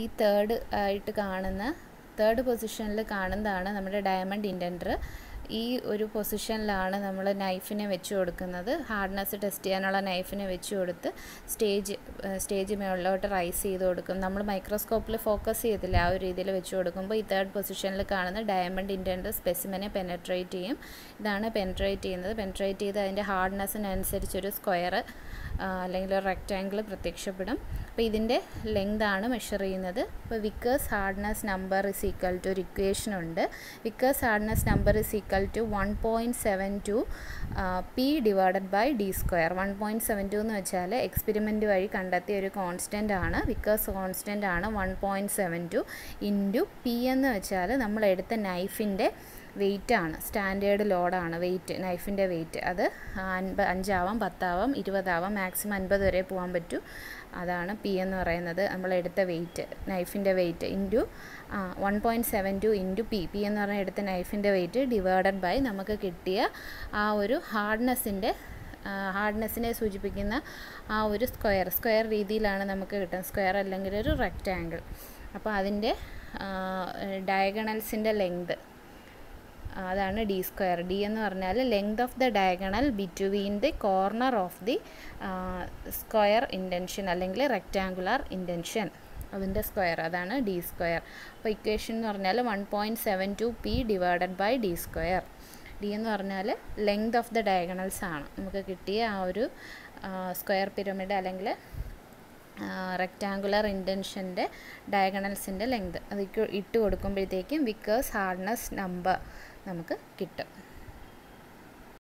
ഈ തേർഡ് ആയിട്ട് കാണുന്ന തേർഡ് പൊസിഷനിൽ കാണുന്നതാണ് നമ്മുടെ ഡയമണ്ട് ഇൻഡന്റർ ഈ ഒരു പൊസിഷനിലാണ് നമ്മൾ നൈഫിനെ വെച്ച് കൊടുക്കുന്നത്. ഹാർഡ്നെസ് ടെസ്റ്റ് ചെയ്യാനുള്ള നൈഫിനെ വെച്ച് കൊടുത്ത് സ്റ്റേജ് സ്റ്റേജ് മുകളിലോട്ട് റൈസ് ചെയ്ത് കൊടുക്കും. നമ്മൾ മൈക്രോസ്കോപ്പിൽ ഫോക്കസ് ചെയ്തില്ല ആ ഒരു രീതിയിൽ വെച്ച് കൊടുക്കുമ്പോൾ ഈ തേർഡ് പൊസിഷനിൽ കാണുന്ന ഡയമണ്ട് ഇന്റന്റ് സ്പെസിമനെ പെനട്രേറ്റ് ചെയ്യും. ഇതാണ് പെനട്രേറ്റ് ചെയ്യുന്നത്. പെനട്രേറ്റ് ചെയ്ത് അതിന്റെ ഹാർഡ്നെസ്സിനനുസരിച്ചൊരു സ്ക്വയർ അല്ലെങ്കിൽ ഒരു റെക്റ്റാങ്കിൾ പ്രത്യക്ഷപ്പെടും. അപ്പോൾ ഇതിന്റെ ലെങ്ത് ആണ് മെഷർ ചെയ്യുന്നത്. അപ്പോൾ Vickers hardness number is equal to ഒരു ഇക്വേഷൻ ഉണ്ട്. Vickers hardness number is equal to one point seven two p divided by d square one point seven two എന്ന് വെച്ചാൽ എക്സ്പെരിമെന്റ് വഴി കണ്ടെത്തിയ ഒരു കോൺസ്റ്റന്റ് ആണ്. വിക്കേഴ്സ് കോൺസ്റ്റന്റ് ആണ് one point seven two into p എന്ന് വെച്ചാൽ നമ്മൾ എടുത്ത നൈഫിന്റെ വെയിറ്റ് ആണ് സ്റ്റാൻഡേർഡ് ലോഡാണ് വെയിറ്റ് നൈഫിന്റെ വെയിറ്റ്. അത് അൻപ അഞ്ചാവാം പത്താവാം ഇരുപതാവാം മാക്സിമം അൻപത് വരെ പോകാൻ പറ്റും. അതാണ് പി എന്ന് പറയുന്നത്. നമ്മൾ weight നൈഫിന്റെ weight into one point seven two into P. P എന്ന് പറഞ്ഞാൽ എടുത്ത നൈഫിന്റെ വെയിറ്റ് ഡിവൈഡഡ് ബൈ നമുക്ക് കിട്ടിയ ആ ഒരു ഹാർഡ്നെസ്സിന്റെ ഹാർഡ്നെസ്സിനെ സൂചിപ്പിക്കുന്ന ആ ഒരു സ്ക്വയർ. സ്ക്വയർ രീതിയിലാണ് നമുക്ക് കിട്ടുന്നത്. സ്ക്വയർ അല്ലെങ്കിൽ ഒരു റെക്റ്റാങ്കിൾ. അപ്പോൾ അതിന്റെ ഡയഗണൽസിന്റെ ലെങ്ത് അതാണ് ഡി സ്ക്വയർ ഡി എന്ന് പറഞ്ഞാൽ length of the diagonal between the corner of the square intention അല്ലെങ്കിൽ റെക്റ്റാങ്കുലർ ഇന്റൻഷൻ അതിന്റെ സ്ക്വയർ അതാണ് ഡി സ്ക്വയർ അപ്പോൾ ഇക്വേഷൻ എന്ന് പറഞ്ഞാൽ one point seven two P divided by D square D എന്ന് പറഞ്ഞാൽ ലെങ്ത് ഓഫ് ദ ഡയഗണൽസ് ആണ്. നമുക്ക് കിട്ടിയ ആ ഒരു സ്ക്വയർ പിരമിഡ് അല്ലെങ്കിൽ റെക്റ്റാങ്കുലർ ഇന്റൻഷന്റെ ഡയഗണൽസിന്റെ ലെങ്ത് അത് ഇട്ട് കൊടുക്കുമ്പോഴത്തേക്കും വിക്കേഴ്സ് ഹാർഡ്നസ് നമ്പർ നമുക്ക് കിട്ടും.